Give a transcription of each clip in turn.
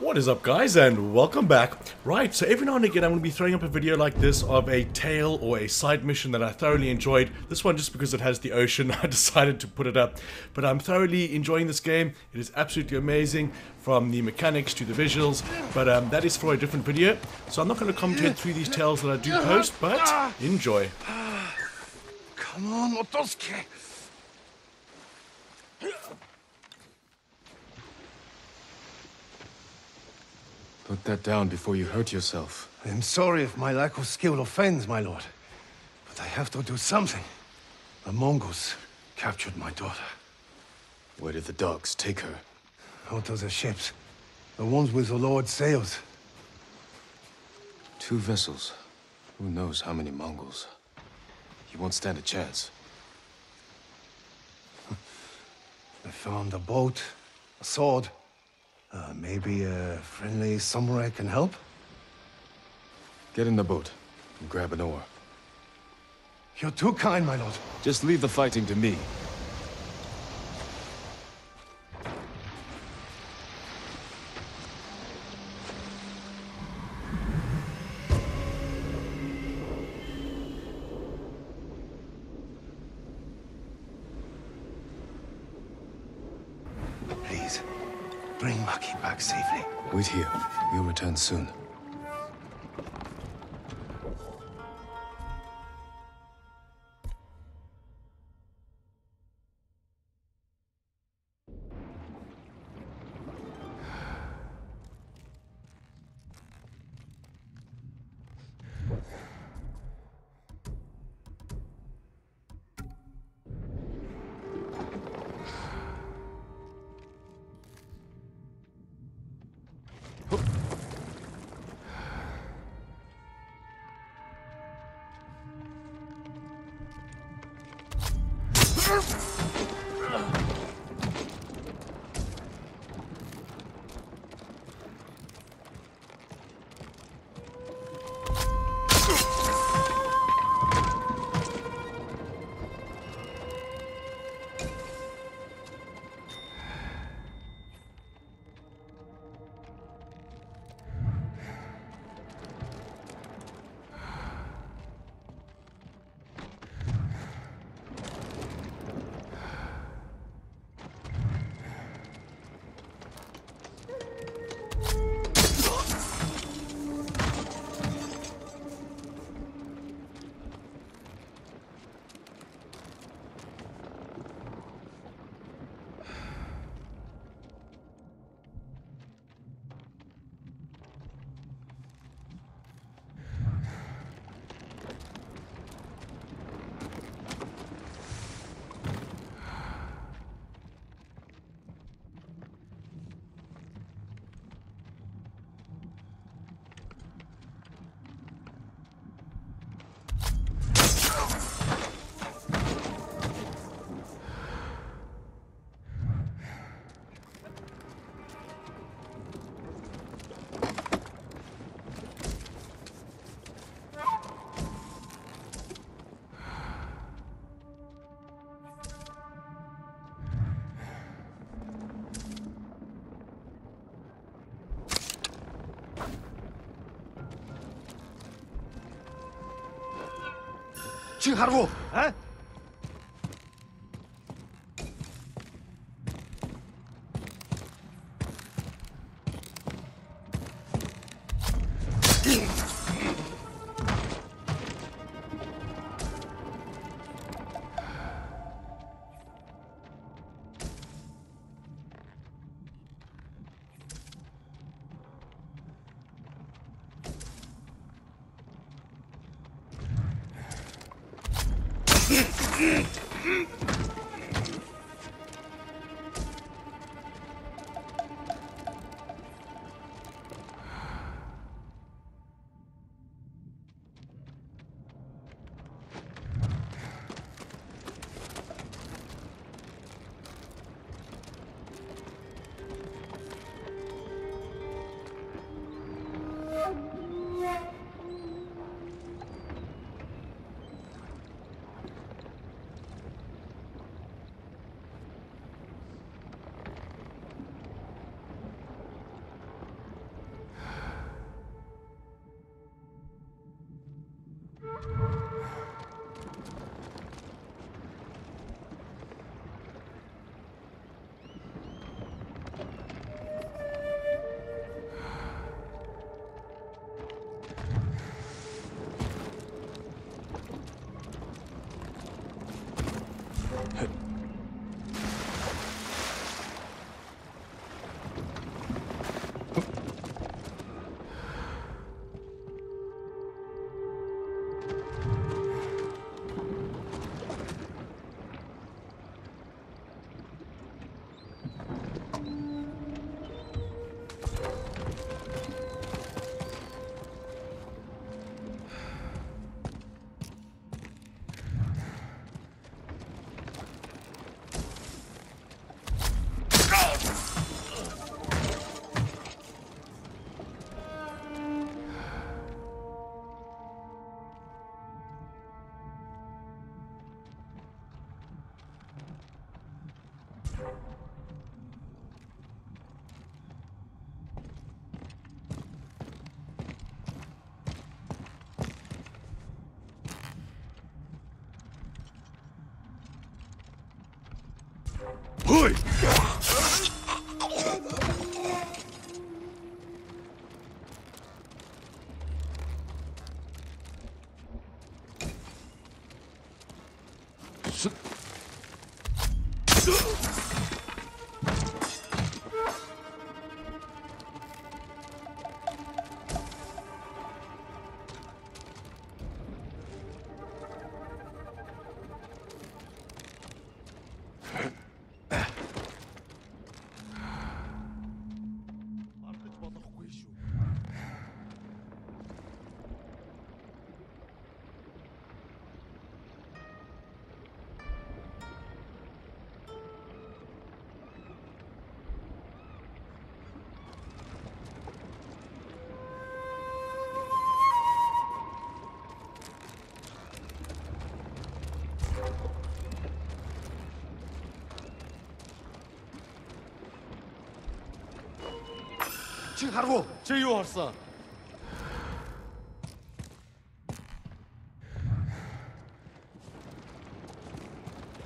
What is up guys and welcome back. Right, so every now and again I'm going to be throwing up a video like this of a tale or a side mission that I thoroughly enjoyed. This one just because it has the ocean I decided to put it up. But I'm thoroughly enjoying this game. It is absolutely amazing from the mechanics to the visuals. But um, that is for a different video. So I'm not going to commentate through these tales that I do post, but enjoy. Come on, Motosuke. Put that down before you hurt yourself. I'm sorry if my lack of skill offends, my lord. But I have to do something. The Mongols captured my daughter. Where did the dogs take her? Out of the ships. The ones with the Lord's sails. Two vessels. Who knows how many Mongols? You won't stand a chance. I found a boat, a sword. Uh, maybe a friendly samurai can help? Get in the boat and grab an oar. You're too kind, my lord. Just leave the fighting to me. Bring Maki back safely. Wait here. We'll return soon. 去哈尔，哎。Hui! Чи харгу? Чи юу харсан?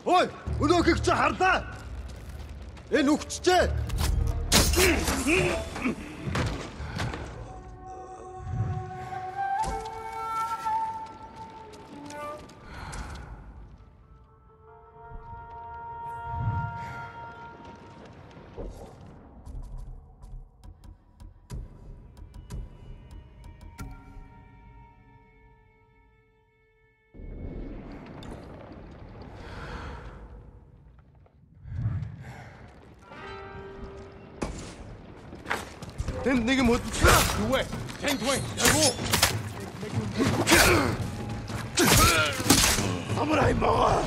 Ой, өнөөхийг чи харлаа. Энэ үхчихээ. Ten nigga moet. Doe weg. Ten twing. Go. Samurai maga.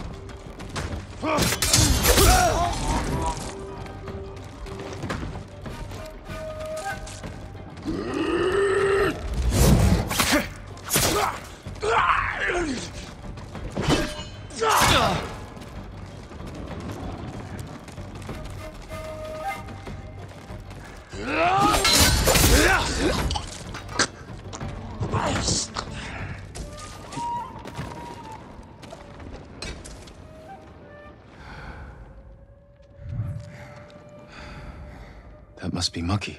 Ah! That must be Maki.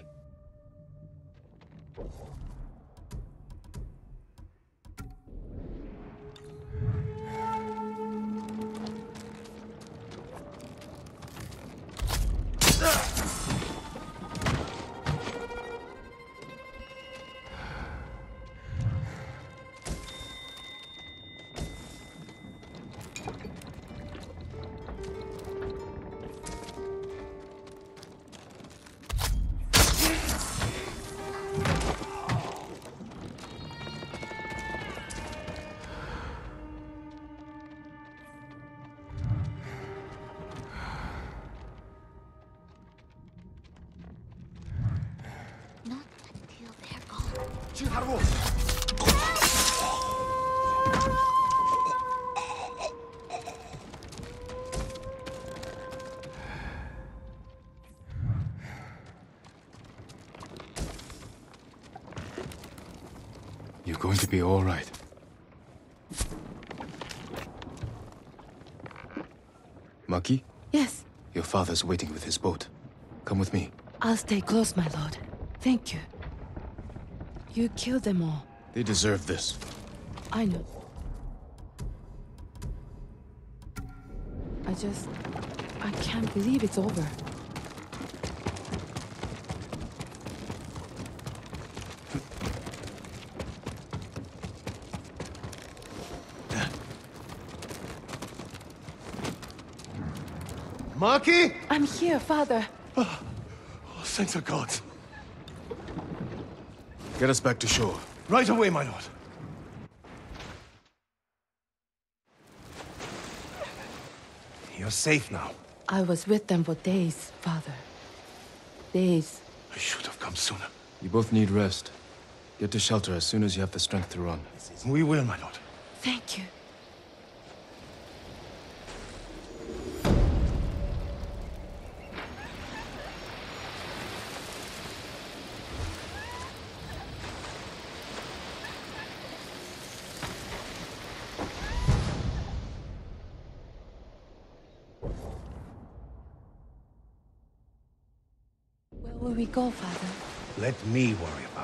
You're going to be all right. Maki? Yes. Your father's waiting with his boat. Come with me. I'll stay close, my lord. Thank you. You killed them all. They deserve this. I know. I just. I can't believe it's over. Maki? I'm here, father. Oh, thank the gods. Get us back to shore. Right away, my lord. You're safe now. I was with them for days, father. Days. I should have come sooner. You both need rest. Get to shelter as soon as you have the strength to run. We will, my lord. Thank you. Come. will we go, Father? Let me worry.